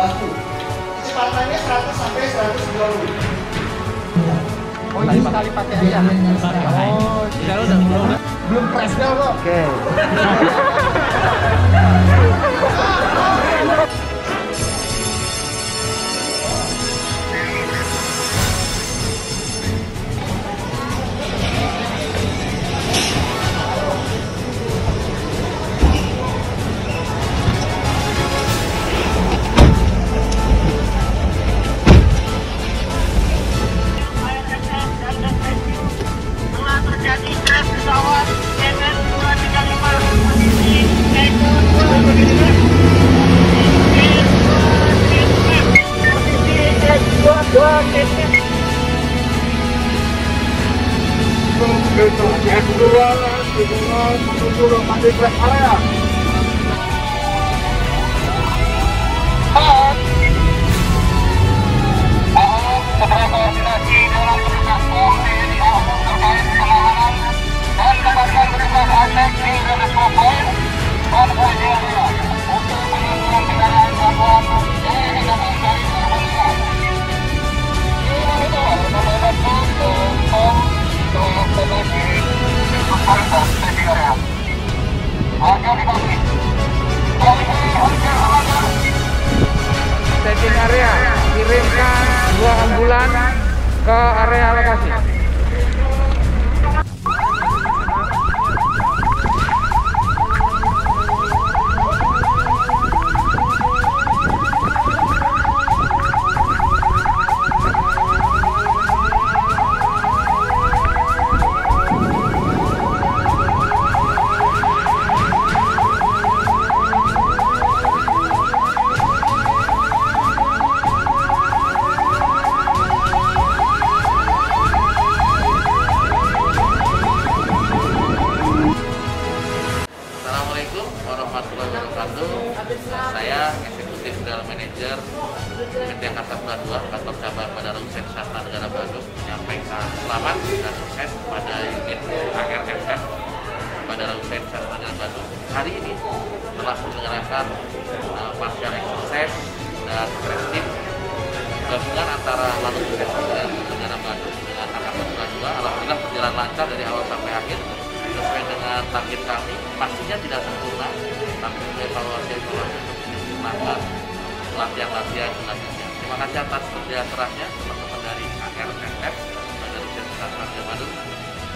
batu Kecepatannya 100 sampai 120. Oh, ini sekali pakai aja. Oh, sekarang udah belum. Belum press kok. Oke. kedua, kedua menuju lokasi crash area. Area, kirimkan dua ambulan ke area lokasi. Saya Eksekutif General Manager PT Pura II, kantor cabang Bandara Hussein Sastra Negara Bandung, menyampaikan selamat dan sukses pada unit ARFF Bandara Hussein Sastra Negara Bandung. Hari ini telah menyelenggarakan uh, partial exercise dan team gabungan antara lalu lintas dengan negara Bandung dengan Angkasa Pura II. Alhamdulillah berjalan lancar dari awal sampai akhir sesuai dengan target kami pastinya tidak sempurna evaluasi evaluasi untuk latihan-latihan selanjutnya terima kasih atas kerja kerasnya teman-teman dari Bandara Hussein Sastra Negara Bandung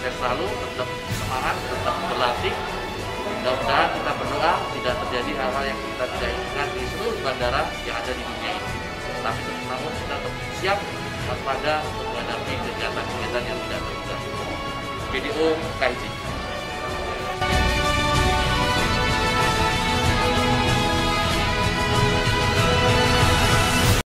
saya selalu tetap semangat tetap berlatih mudah-mudahan kita berdoa tidak terjadi hal-hal yang kita tidak inginkan di seluruh bandara yang ada di dunia ini tapi namun kita tetap siap waspada untuk menghadapi kegiatan-kegiatan yang tidak terduga. Video KIJ.